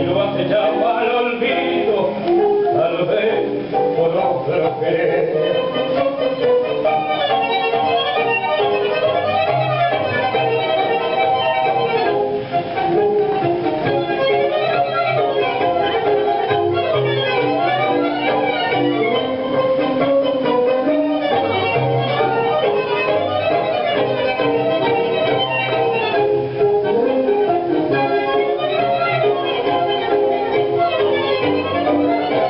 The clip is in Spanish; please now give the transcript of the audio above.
y lo has echado al olvido, tal vez por otra vez. Thank you.